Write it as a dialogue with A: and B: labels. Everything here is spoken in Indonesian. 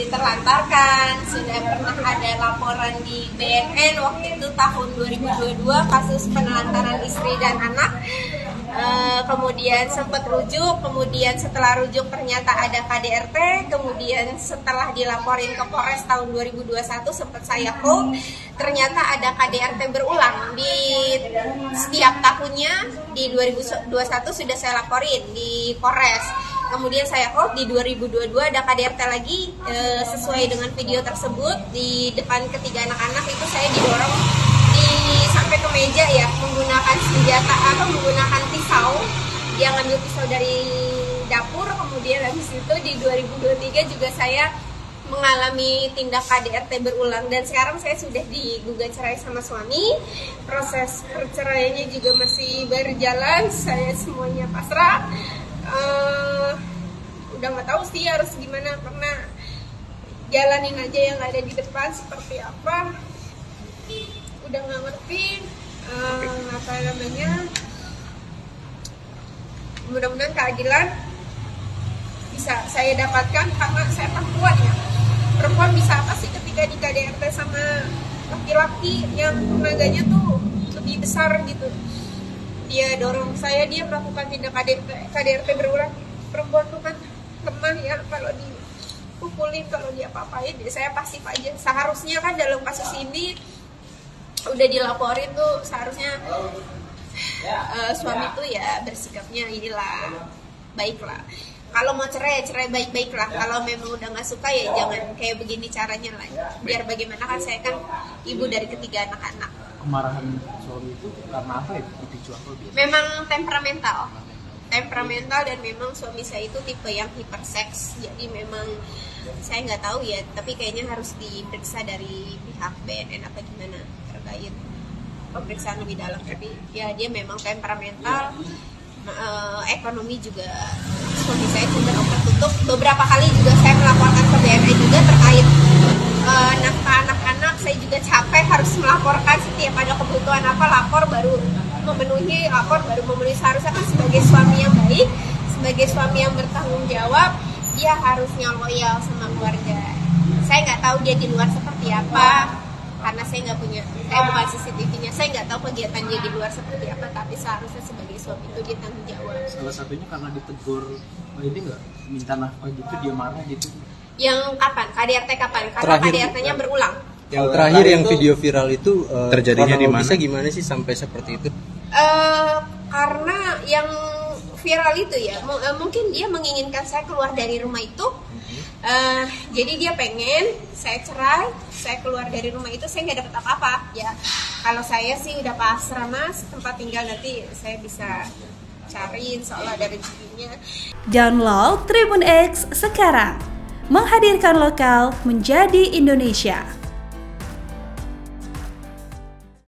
A: diterlantarkan sudah pernah ada laporan di BNN waktu itu tahun 2022 kasus penelantaran istri dan anak. Uh, kemudian sempat rujuk, kemudian setelah rujuk ternyata ada KDRT, kemudian setelah dilaporin ke Polres tahun 2021 sempat saya call, ternyata ada KDRT berulang. Di setiap tahunnya di 2021 sudah saya laporin di Polres. Kemudian saya call di 2022 ada KDRT lagi uh, sesuai dengan video tersebut. Di depan ketiga anak-anak itu saya didorong di sampai ke meja ya menggunakan senjata apa menggunakan pisau. Dia ngambil pisau dari dapur kemudian habis itu di 2023 juga saya mengalami tindak KDRT berulang. Dan sekarang saya sudah digugat cerai sama suami. Proses perceraiannya juga masih berjalan saya semuanya pasrah sih harus gimana? Karena jalanin aja yang ada di depan seperti apa. Udah nggak ngerti uh, apa namanya? Mudah-mudahan keadilan bisa saya dapatkan karena saya perempuan ya. Perempuan bisa apa sih ketika di KDRT sama laki-laki yang tenaganya tuh lebih besar gitu? Dia dorong saya dia melakukan tindak KDRT, KDRT berulang. Perempuan tuh kan lemah ya kalau dipukulin kalau dia apa-apain saya pasif aja. Seharusnya kan dalam kasus ini udah dilaporin tuh seharusnya uh, suami tuh ya bersikapnya inilah baiklah. Kalau mau cerai cerai baik-baik lah kalau memang udah nggak suka ya jangan kayak begini caranya lah. Biar bagaimana kan saya kan ibu dari ketiga anak-anak.
B: Kemarahan suami itu karena apa ya? Dipicu apa
A: memang temperamental temperamental dan memang suami saya itu tipe yang hiperseks. Jadi memang saya nggak tahu ya tapi kayaknya harus diperiksa dari pihak BNN apa gimana terkait pemeriksaan lebih dalam. Tapi ya dia memang temperamental. Uh, ekonomi juga suami saya cenderung tertutup beberapa kali juga saya melaporkan ke BNN juga terkait uh, nafkah anak-anak saya juga capek harus melaporkan setiap ada kebutuhan apa lapor baru memenuhi lapor baru memenuhi. Seharusnya kan sebagai suami sebagai suami yang bertanggung jawab dia harusnya loyal sama keluarga. Saya nggak tahu dia di luar seperti apa karena saya nggak punya saya bukan CCTV-nya saya nggak tahu kegiatan dia di luar seperti apa tapi seharusnya sebagai suami itu dia tanggung jawab.
B: Salah satunya karena ditegur oh, ini nggak? Minta nafkah gitu dia marah gitu.
A: Yang kapan? KDRT kapan? Karena KDRT-nya berulang.
C: Yang terakhir yang video viral itu uh,
D: terjadinya di mana?
C: Bisa gimana sih sampai seperti itu?
A: Uh, karena yang viral itu ya, uh, mungkin dia menginginkan saya keluar dari rumah itu. Uh, jadi dia pengen saya cerai, saya keluar dari rumah itu saya nggak dapat apa-apa. Ya, kalau saya sih udah pasrah mas, tempat tinggal nanti saya bisa cariin soal ada rezekinya.
E: Download Tribun X sekarang, menghadirkan lokal menjadi Indonesia.